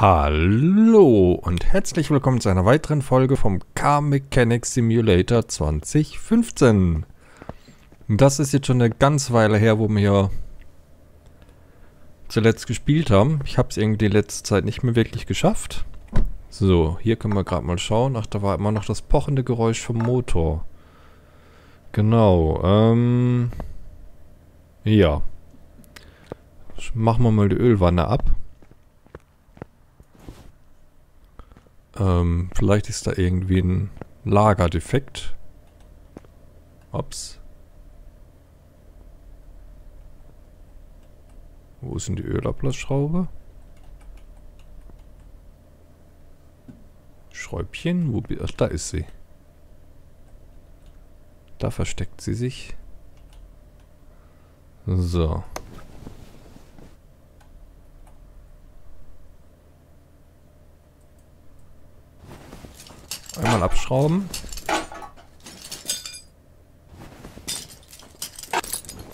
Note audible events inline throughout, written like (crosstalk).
Hallo und herzlich willkommen zu einer weiteren Folge vom Car Mechanic Simulator 2015. Das ist jetzt schon eine ganz Weile her, wo wir zuletzt gespielt haben. Ich habe es irgendwie die letzte Zeit nicht mehr wirklich geschafft. So, hier können wir gerade mal schauen. Ach, da war immer noch das pochende Geräusch vom Motor. Genau, ähm... Ja. Machen wir mal die Ölwanne ab. Ähm, vielleicht ist da irgendwie ein Lagerdefekt. Ups. Wo ist denn die Ölablassschraube? Schräubchen? Wo, ach, da ist sie. Da versteckt sie sich. So. Einmal abschrauben.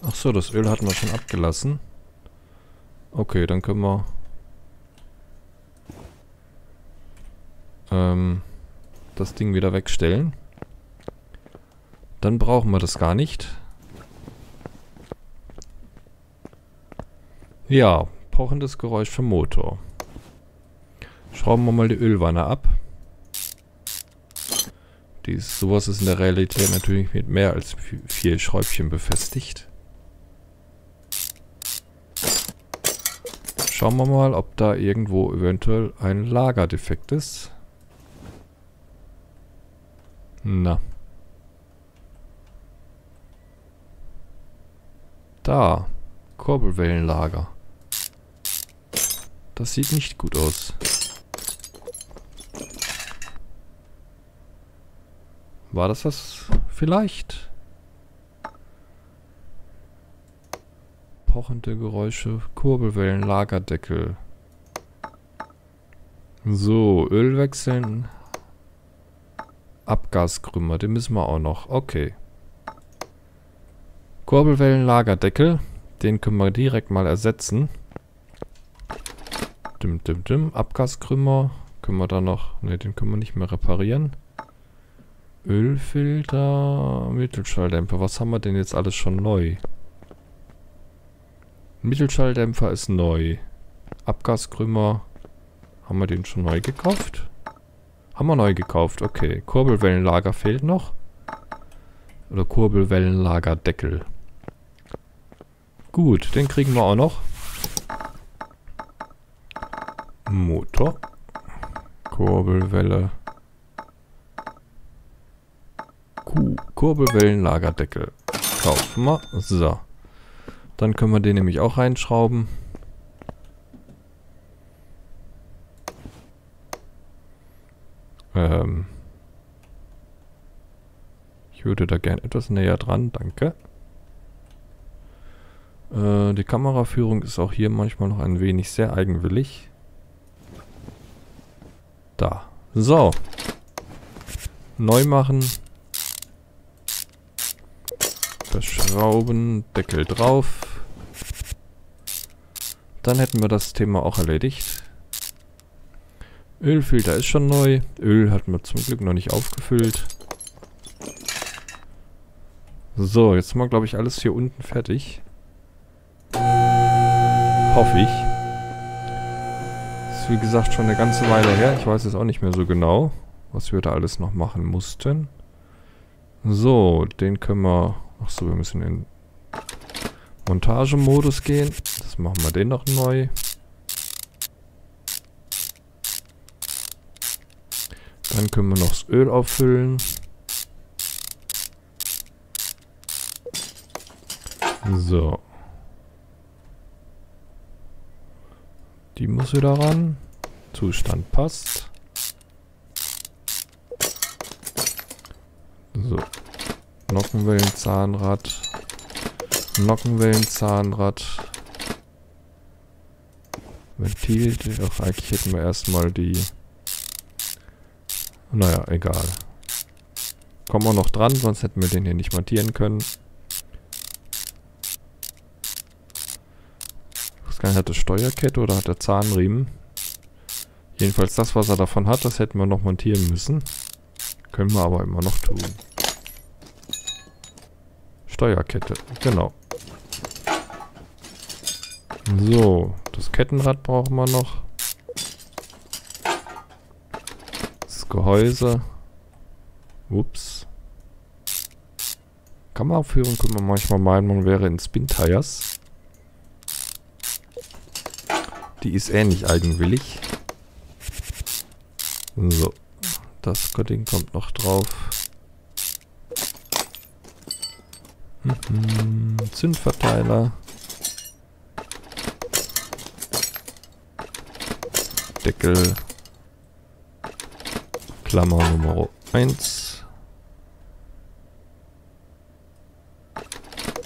Ach so, das Öl hatten wir schon abgelassen. Okay, dann können wir ähm, das Ding wieder wegstellen. Dann brauchen wir das gar nicht. Ja, pochendes Geräusch vom Motor. Schrauben wir mal die Ölwanne ab. Dies, sowas ist in der Realität natürlich mit mehr als vier Schräubchen befestigt. Schauen wir mal, ob da irgendwo eventuell ein Lagerdefekt ist. Na. Da. Kurbelwellenlager. Das sieht nicht gut aus. War das das vielleicht? Pochende Geräusche, Kurbelwellen, Lagerdeckel. So, Öl wechseln. Abgaskrümmer, den müssen wir auch noch. Okay. Kurbelwellen, Lagerdeckel. Den können wir direkt mal ersetzen. Dim, dim, dim. Abgaskrümmer. Können wir da noch... Ne, den können wir nicht mehr reparieren. Ölfilter, Mittelschalldämpfer. Was haben wir denn jetzt alles schon neu? Mittelschalldämpfer ist neu. Abgaskrümmer. Haben wir den schon neu gekauft? Haben wir neu gekauft, okay. Kurbelwellenlager fehlt noch. Oder Kurbelwellenlagerdeckel. Gut, den kriegen wir auch noch. Motor. Kurbelwelle. Kurbelwellenlagerdeckel. Kaufen wir. So. Dann können wir den nämlich auch reinschrauben. Ähm. Ich würde da gern etwas näher dran, danke. Äh, die Kameraführung ist auch hier manchmal noch ein wenig sehr eigenwillig. Da. So. Neu machen. Verschrauben, Deckel drauf. Dann hätten wir das Thema auch erledigt. Ölfilter ist schon neu. Öl hatten wir zum Glück noch nicht aufgefüllt. So, jetzt haben wir, glaube ich, alles hier unten fertig. Hoffe ich. Ist wie gesagt schon eine ganze Weile her. Ich weiß jetzt auch nicht mehr so genau, was wir da alles noch machen mussten. So, den können wir Achso, wir müssen in Montagemodus gehen. Das machen wir den noch neu. Dann können wir noch das Öl auffüllen. So. Die muss wieder ran. Zustand passt. So. Nockenwellenzahnrad. Nockenwellenzahnrad. Ventil. Ach, eigentlich hätten wir erstmal die... Naja, egal. Kommen wir noch dran, sonst hätten wir den hier nicht montieren können. Was kann hat er Steuerkette oder hat er Zahnriemen? Jedenfalls das, was er davon hat, das hätten wir noch montieren müssen. Können wir aber immer noch tun. Steuerkette, genau. So, das Kettenrad brauchen wir noch. Das Gehäuse. Ups. Kameraführung können wir manchmal meinen, man wäre in Spin-Tires. Die ist ähnlich eigenwillig. So. Das Ding kommt noch drauf. Zündverteiler. Deckel. Klammer Nummer 1.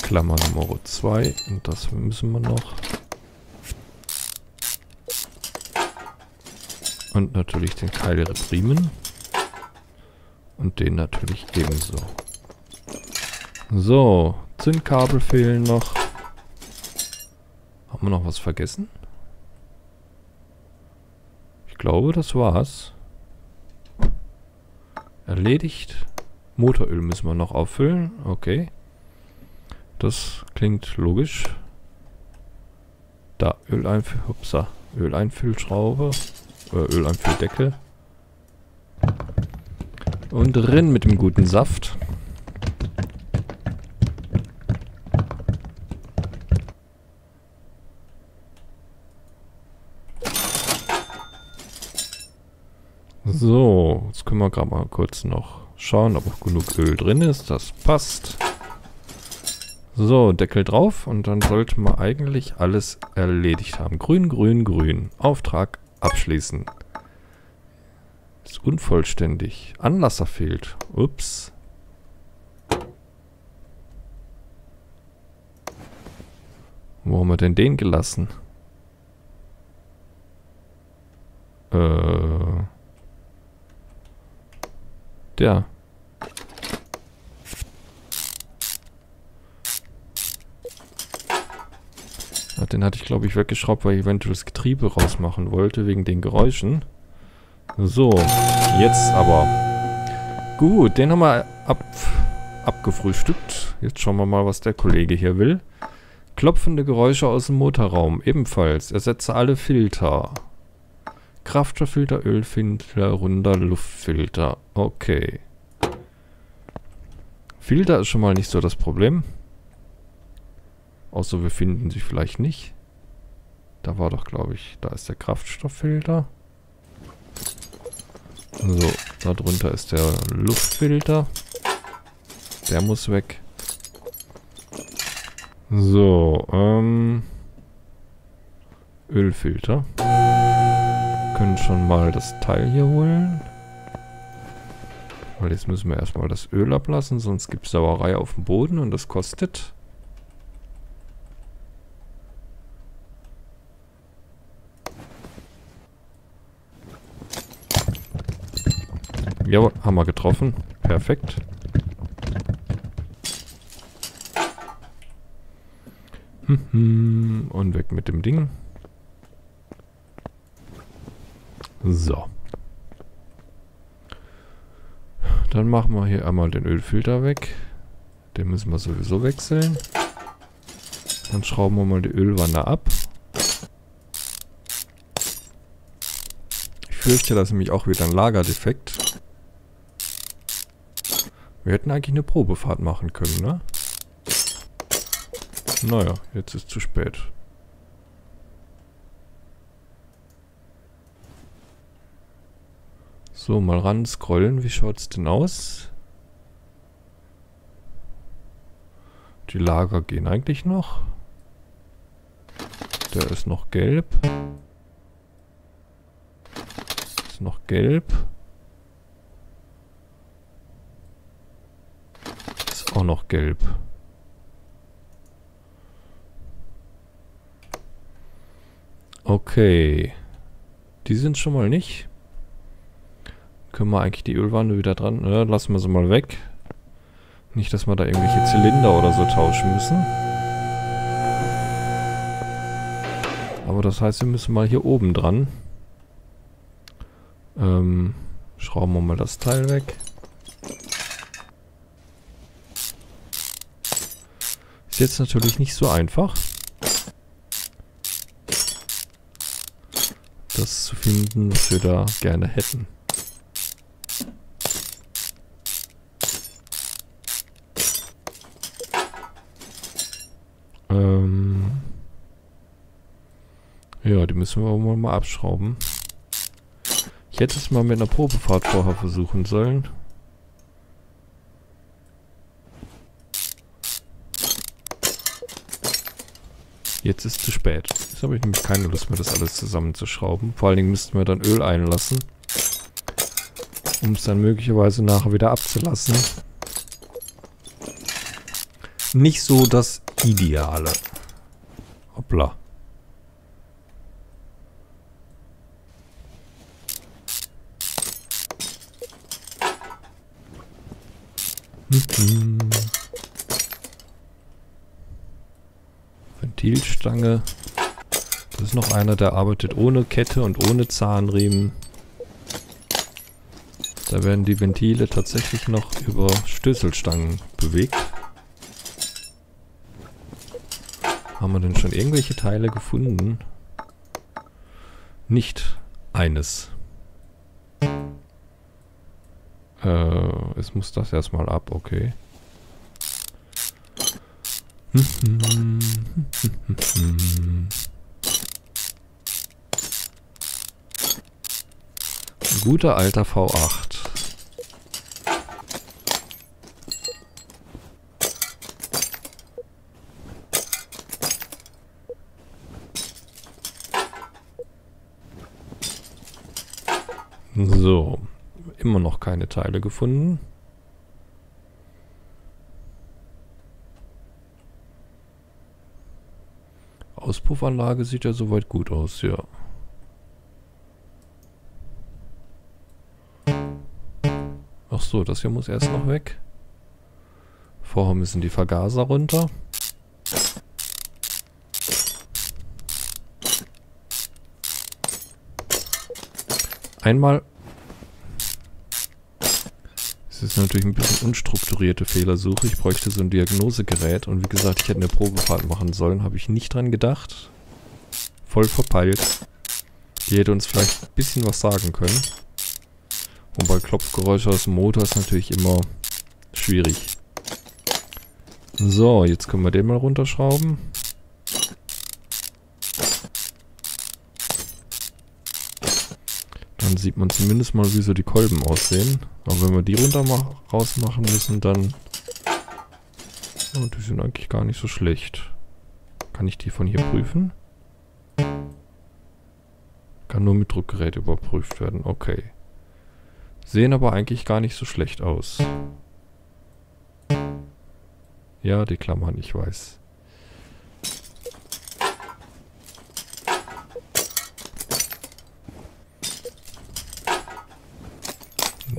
Klammer Nummer 2. Und das müssen wir noch. Und natürlich den Keil Reprimen. Und den natürlich ebenso. So, Zündkabel fehlen noch. Haben wir noch was vergessen? Ich glaube, das war's. Erledigt. Motoröl müssen wir noch auffüllen. Okay. Das klingt logisch. Da, Öleinfüll... Upsa. Öleinfüllschraube. Äh, Öleinfülldeckel. Und drin mit dem guten Saft. So, jetzt können wir gerade mal kurz noch schauen, ob genug Öl drin ist. Das passt. So, Deckel drauf und dann sollten wir eigentlich alles erledigt haben. Grün, grün, grün. Auftrag abschließen. Ist unvollständig. Anlasser fehlt. Ups. Wo haben wir denn den gelassen? Äh. Der. Den hatte ich, glaube ich, weggeschraubt, weil ich eventuell das Getriebe rausmachen wollte, wegen den Geräuschen. So, jetzt aber. Gut, den haben wir ab, abgefrühstückt. Jetzt schauen wir mal, was der Kollege hier will. Klopfende Geräusche aus dem Motorraum. Ebenfalls. Ersetze alle Filter. Kraftstofffilter, Ölfilter, runder Luftfilter. Okay. Filter ist schon mal nicht so das Problem. Außer wir finden sie vielleicht nicht. Da war doch, glaube ich, da ist der Kraftstofffilter. So, da drunter ist der Luftfilter. Der muss weg. So, ähm... Ölfilter. Können schon mal das Teil hier holen. Weil jetzt müssen wir erstmal das Öl ablassen, sonst gibt es Sauerei auf dem Boden und das kostet. Jawohl, haben wir getroffen. Perfekt. Und weg mit dem Ding. So. Dann machen wir hier einmal den Ölfilter weg. Den müssen wir sowieso wechseln. Dann schrauben wir mal die Ölwanne ab. Ich fürchte, das ist nämlich auch wieder ein Lagerdefekt. Wir hätten eigentlich eine Probefahrt machen können, ne? Naja, jetzt ist zu spät. So, mal ran scrollen. Wie schaut's denn aus? Die Lager gehen eigentlich noch. Der ist noch gelb. Ist noch gelb. auch noch gelb. Okay. Die sind schon mal nicht. Können wir eigentlich die Ölwanne wieder dran... Ja, lassen wir sie mal weg. Nicht, dass wir da irgendwelche Zylinder oder so tauschen müssen. Aber das heißt, wir müssen mal hier oben dran. Ähm, schrauben wir mal das Teil weg. Ist jetzt natürlich nicht so einfach. Das zu finden, was wir da gerne hätten. Müssen wir aber mal abschrauben. Ich hätte es mal mit einer Probefahrt vorher versuchen sollen. Jetzt ist zu spät. Jetzt habe ich nämlich keine Lust mehr, das alles zusammenzuschrauben. Vor allen Dingen müssten wir dann Öl einlassen. Um es dann möglicherweise nachher wieder abzulassen. Nicht so das Ideale. Hoppla. Ventilstange. Das ist noch einer, der arbeitet ohne Kette und ohne Zahnriemen. Da werden die Ventile tatsächlich noch über Stößelstangen bewegt. Haben wir denn schon irgendwelche Teile gefunden? Nicht eines. Äh, es muss das erstmal ab, okay. (laughs) Guter alter V8. So. Immer noch keine Teile gefunden. Auspuffanlage sieht ja soweit gut aus, ja. Ach so, das hier muss erst noch weg. Vorher müssen die Vergaser runter. Einmal es ist natürlich ein bisschen unstrukturierte Fehlersuche. Ich bräuchte so ein Diagnosegerät. Und wie gesagt, ich hätte eine Probefahrt machen sollen. Habe ich nicht dran gedacht. Voll verpeilt. Die hätte uns vielleicht ein bisschen was sagen können. Und bei Klopfgeräusch aus dem Motor ist natürlich immer schwierig. So, jetzt können wir den mal runterschrauben. Dann sieht man zumindest mal, wie so die Kolben aussehen. Aber wenn wir die runter rausmachen müssen, dann... Oh, die sind eigentlich gar nicht so schlecht. Kann ich die von hier prüfen? Kann nur mit Druckgerät überprüft werden. Okay. Sehen aber eigentlich gar nicht so schlecht aus. Ja, die Klammern, ich weiß.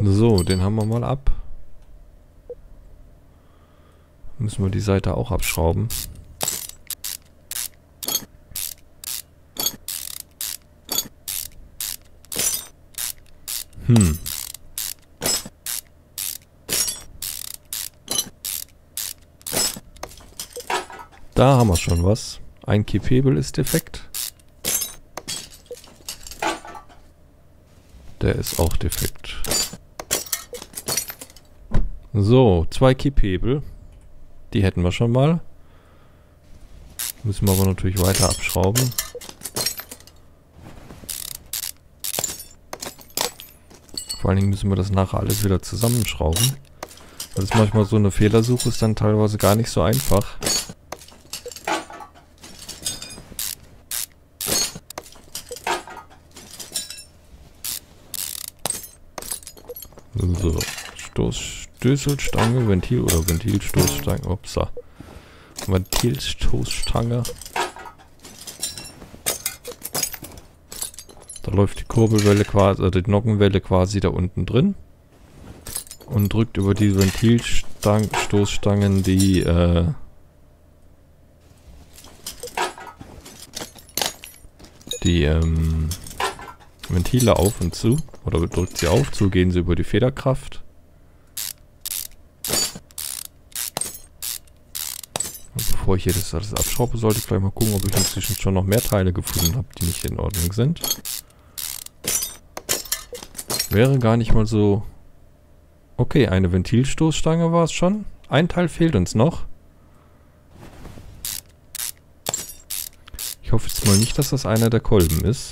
So, den haben wir mal ab. Müssen wir die Seite auch abschrauben. Hm. Da haben wir schon was. Ein Kippebel ist defekt. Der ist auch defekt. So, zwei Kipphebel. Die hätten wir schon mal. Müssen wir aber natürlich weiter abschrauben. Vor allen Dingen müssen wir das nachher alles wieder zusammenschrauben. Weil es manchmal so eine Fehlersuche ist dann teilweise gar nicht so einfach. So, Stoß, Stößelstange, Ventil oder Ventilstoßstange. Upsa. Ventilstoßstange. Da läuft die Kurbelwelle quasi, also die Nockenwelle quasi da unten drin. Und drückt über die Ventilstoßstangen die, äh, die, ähm, Ventile auf und zu. Oder drückt sie auf, zu gehen sie über die Federkraft. Und bevor ich hier das alles abschraube, sollte ich gleich mal gucken, ob ich inzwischen schon noch mehr Teile gefunden habe, die nicht in Ordnung sind. Wäre gar nicht mal so... Okay, eine Ventilstoßstange war es schon. Ein Teil fehlt uns noch. Ich hoffe jetzt mal nicht, dass das einer der Kolben ist.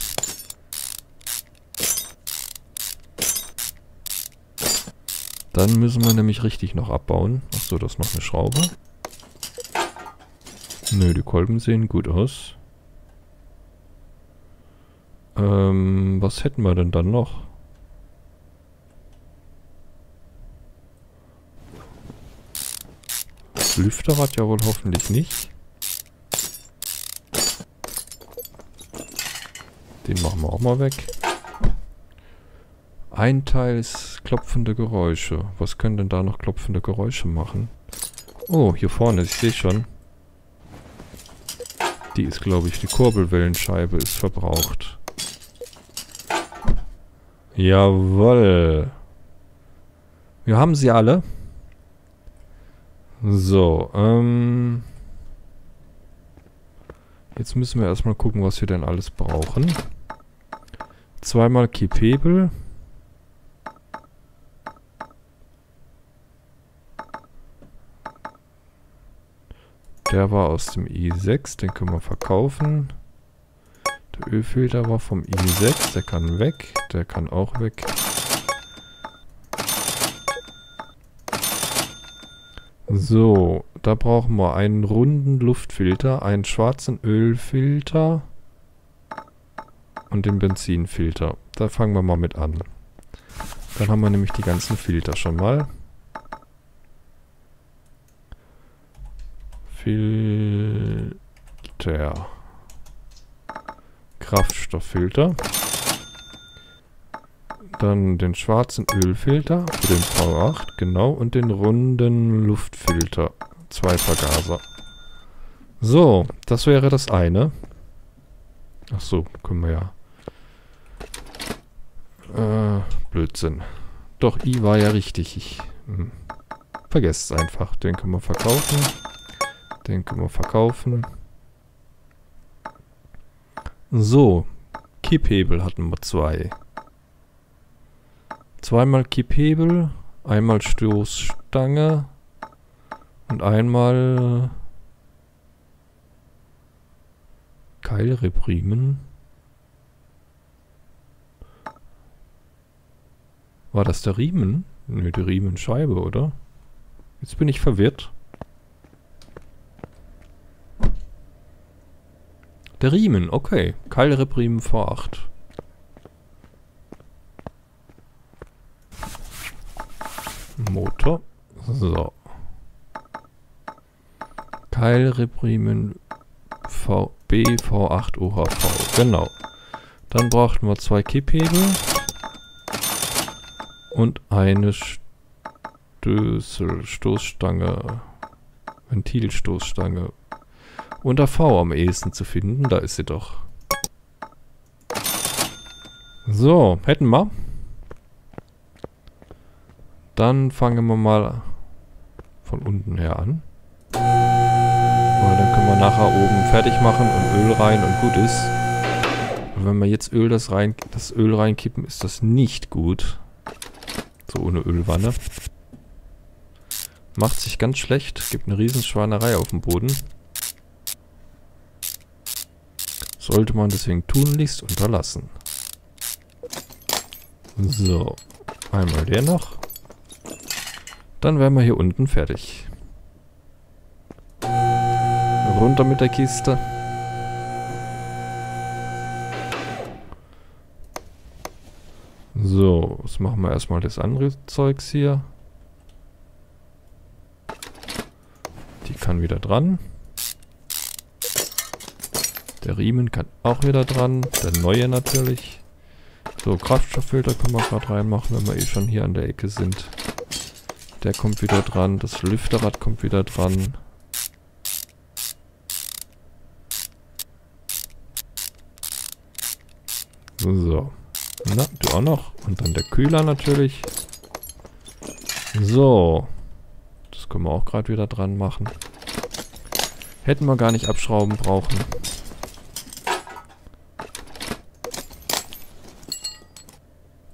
Dann müssen wir nämlich richtig noch abbauen. Achso, das ist noch eine Schraube. Nö, die Kolben sehen gut aus. Ähm, was hätten wir denn dann noch? Lüfterrad ja wohl hoffentlich nicht. Den machen wir auch mal weg. Ein Teil ist klopfende Geräusche. Was können denn da noch klopfende Geräusche machen? Oh, hier vorne, ich sehe schon. Die ist, glaube ich, die Kurbelwellenscheibe ist verbraucht. Jawoll. Wir haben sie alle. So, ähm... Jetzt müssen wir erstmal gucken, was wir denn alles brauchen. Zweimal Kipebel. Der war aus dem i6, den können wir verkaufen. Der Ölfilter war vom i6, der kann weg. Der kann auch weg. So, da brauchen wir einen runden Luftfilter, einen schwarzen Ölfilter und den Benzinfilter. Da fangen wir mal mit an. Dann haben wir nämlich die ganzen Filter schon mal. Filter. Kraftstofffilter. Dann den schwarzen Ölfilter für den V8, genau, und den runden Luftfilter. Zwei Vergaser. So, das wäre das eine. Ach so, können wir ja. Äh, Blödsinn. Doch, I war ja richtig. Ich hm, vergesst es einfach. Den können wir verkaufen. Den können wir verkaufen. So. Kipphebel hatten wir zwei. Zweimal Kipphebel, einmal Stoßstange und einmal Keilrepriemen. War das der Riemen? Nö, die Riemenscheibe, oder? Jetzt bin ich verwirrt. Der Riemen, okay. Keilrepriemen V8. Motor. So. Keilrepriemen v BV8 OHV. Genau. Dann brauchten wir zwei Kipphebel. Und eine Stößel, Stoßstange. Ventilstoßstange unter V am ehesten zu finden. Da ist sie doch. So, hätten wir. Dann fangen wir mal von unten her an. Weil dann können wir nachher oben fertig machen und Öl rein und gut ist. Und wenn wir jetzt Öl das, rein, das Öl reinkippen, ist das nicht gut. So ohne Ölwanne. Macht sich ganz schlecht. Gibt eine Riesenschwanerei auf dem Boden. Sollte man deswegen tunlichst unterlassen. So. Einmal der noch. Dann wären wir hier unten fertig. Runter mit der Kiste. So, jetzt machen wir erstmal das andere Zeugs hier. Die kann wieder dran. Der Riemen kann auch wieder dran. Der neue natürlich. So, Kraftstofffilter können wir gerade reinmachen, wenn wir eh schon hier an der Ecke sind. Der kommt wieder dran. Das Lüfterrad kommt wieder dran. So. Na, du auch noch. Und dann der Kühler natürlich. So. Das können wir auch gerade wieder dran machen. Hätten wir gar nicht abschrauben brauchen.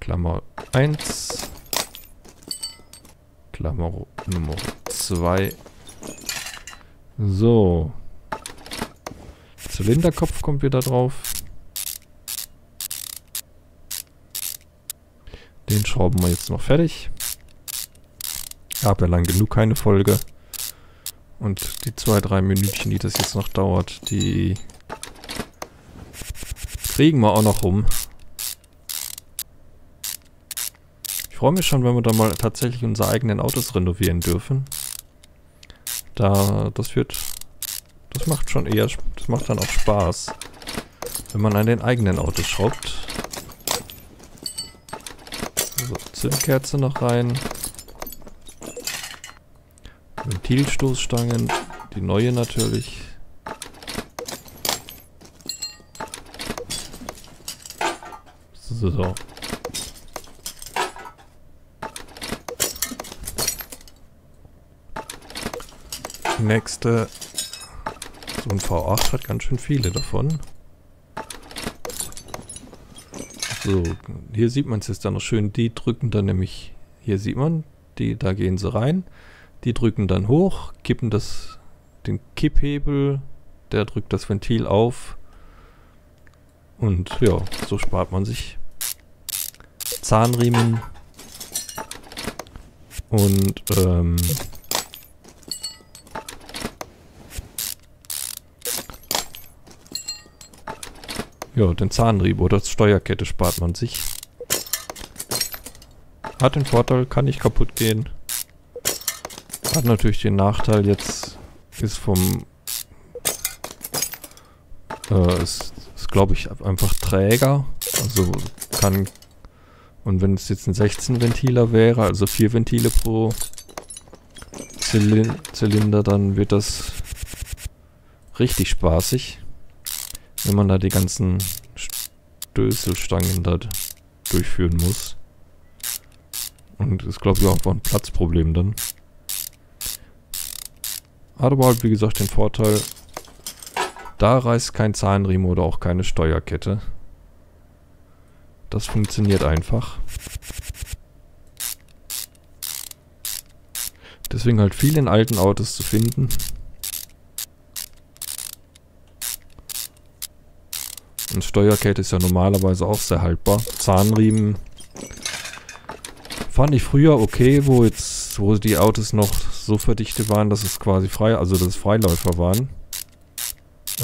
Klammer 1. Klammer Nummer 2. So. Zylinderkopf kommt wieder drauf. Den schrauben wir jetzt noch fertig. Gab ja lang genug keine Folge. Und die zwei, drei Minütchen, die das jetzt noch dauert, die kriegen wir auch noch rum. Ich freue mich schon, wenn wir da mal tatsächlich unsere eigenen Autos renovieren dürfen. Da, das wird, das macht schon eher, das macht dann auch Spaß, wenn man an den eigenen Autos schraubt. So, Zündkerze noch rein. Ventilstoßstangen, die neue natürlich. So. Nächste. So ein V8 hat ganz schön viele davon. So, hier sieht man es jetzt dann noch schön. Die drücken dann nämlich, hier sieht man, die, da gehen sie rein. Die drücken dann hoch, kippen das, den Kipphebel, der drückt das Ventil auf. Und ja, so spart man sich Zahnriemen. Und ähm, ja, den Zahnriemen oder Steuerkette spart man sich. Hat den Vorteil, kann nicht kaputt gehen. Hat natürlich den Nachteil, jetzt ist vom... Äh, ist, ist glaube ich, einfach träger. Also kann... Und wenn es jetzt ein 16-Ventiler wäre, also vier Ventile pro Zylin Zylinder, dann wird das richtig spaßig. Wenn man da die ganzen Stößelstangen da durchführen muss. Und ist glaube ich auch ein Platzproblem dann. Hat aber halt wie gesagt den Vorteil, da reißt kein Zahnriemen oder auch keine Steuerkette. Das funktioniert einfach. Deswegen halt viel in alten Autos zu finden. Und Steuerkette ist ja normalerweise auch sehr haltbar. Zahnriemen fand ich früher okay, wo jetzt, wo die Autos noch so verdichtet waren, dass es quasi frei, also dass es Freiläufer waren.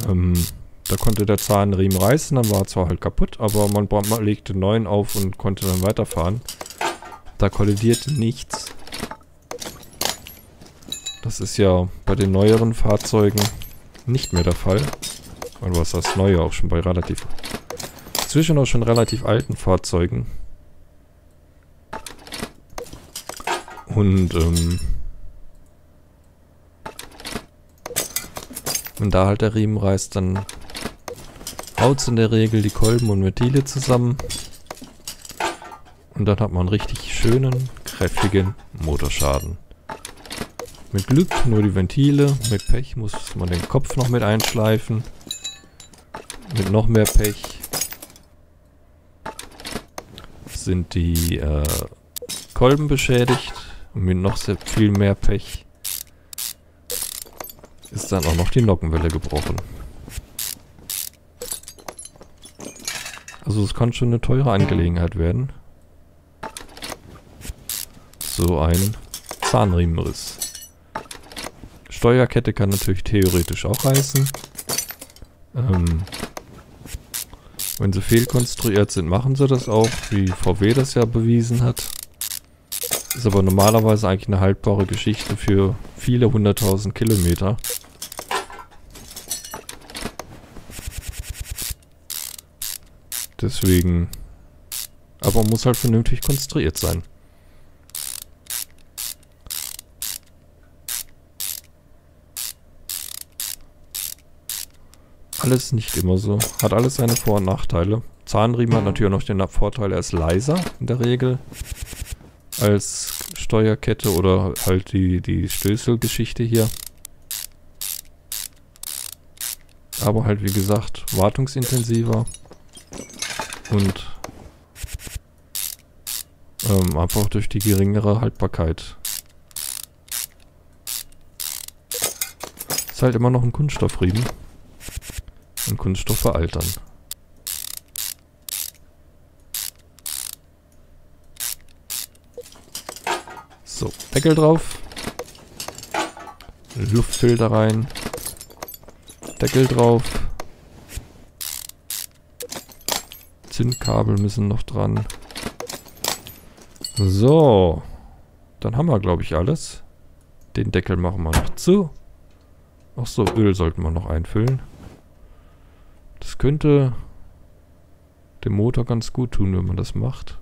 Ähm, da konnte der Zahnriemen reißen, dann war er zwar halt kaputt, aber man, man legte einen neuen auf und konnte dann weiterfahren. Da kollidierte nichts. Das ist ja bei den neueren Fahrzeugen nicht mehr der Fall. Oder was das Neue auch schon bei relativ... Zwischen auch schon relativ alten Fahrzeugen. Und, ähm... Wenn da halt der Riemen reißt, dann haut es in der Regel die Kolben und Ventile zusammen. Und dann hat man einen richtig schönen, kräftigen Motorschaden. Mit Glück nur die Ventile, mit Pech muss man den Kopf noch mit einschleifen. Mit noch mehr Pech sind die äh, Kolben beschädigt. Und mit noch sehr viel mehr Pech ist dann auch noch die Nockenwelle gebrochen. Also es kann schon eine teure Angelegenheit werden. So ein Zahnriemenriss. Steuerkette kann natürlich theoretisch auch reißen. Ähm, wenn sie fehlkonstruiert sind, machen sie das auch, wie VW das ja bewiesen hat. Ist aber normalerweise eigentlich eine haltbare Geschichte für viele hunderttausend Kilometer. Deswegen... Aber muss halt vernünftig konstruiert sein. Alles nicht immer so. Hat alles seine Vor- und Nachteile. Zahnriemen hat natürlich noch den Vorteil, er ist leiser in der Regel als Steuerkette oder halt die, die Stößelgeschichte hier. Aber halt wie gesagt wartungsintensiver und ähm, einfach durch die geringere Haltbarkeit. Ist halt immer noch ein Kunststoffriemen. Und Kunststoff veraltern. So, Deckel drauf. Luftfilter rein. Deckel drauf. Zündkabel müssen noch dran. So. Dann haben wir, glaube ich, alles. Den Deckel machen wir noch zu. Ach so, Öl sollten wir noch einfüllen. Könnte dem Motor ganz gut tun, wenn man das macht.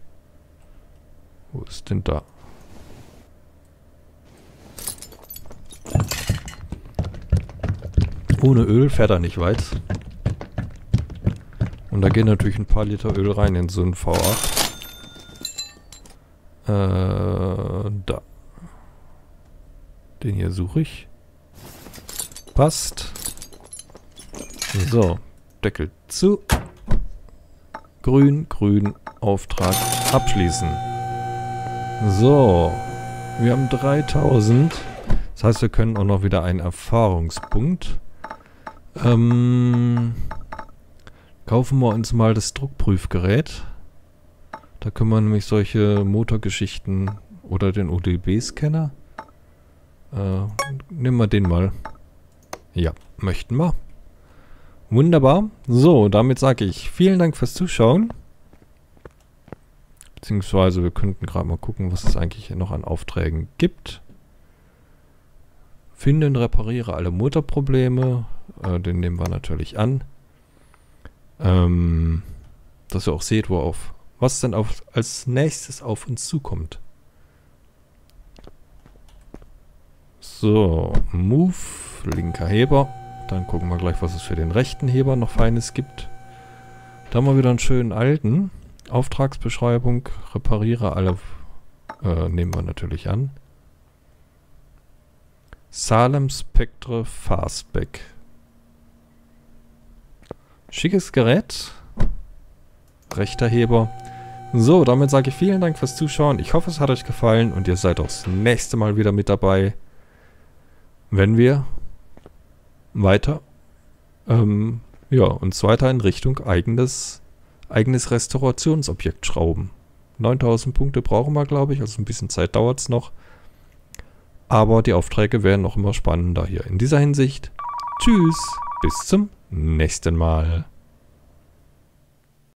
Wo ist denn da? Ohne Öl fährt er nicht weit. Und da gehen natürlich ein paar Liter Öl rein in so einen V8. Äh, da. Den hier suche ich. Passt. So, Deckel zu. Grün, grün, Auftrag abschließen. So, wir haben 3000. Das heißt, wir können auch noch wieder einen Erfahrungspunkt. Ähm, kaufen wir uns mal das Druckprüfgerät. Da können wir nämlich solche Motorgeschichten oder den ODB-Scanner. Äh, nehmen wir den mal. Ja, möchten wir. Wunderbar. So, damit sage ich vielen Dank fürs Zuschauen. Beziehungsweise wir könnten gerade mal gucken, was es eigentlich noch an Aufträgen gibt. Finde und repariere alle Motorprobleme. Äh, den nehmen wir natürlich an. Ähm, dass ihr auch seht, wo auf was dann auf, als nächstes auf uns zukommt. So, Move, linker Heber. Dann gucken wir gleich, was es für den rechten Heber noch Feines gibt. Da haben wir wieder einen schönen alten. Auftragsbeschreibung, repariere alle, äh, nehmen wir natürlich an. Salem Spectre Fastback. Schickes Gerät. Rechter Heber. So, damit sage ich vielen Dank fürs Zuschauen. Ich hoffe, es hat euch gefallen und ihr seid auch das nächste Mal wieder mit dabei, wenn wir weiter, ähm, ja, uns weiter in Richtung eigenes, eigenes Restaurationsobjekt schrauben. 9000 Punkte brauchen wir, glaube ich, also ein bisschen Zeit dauert es noch. Aber die Aufträge werden noch immer spannender hier. In dieser Hinsicht, tschüss, bis zum nächsten Mal.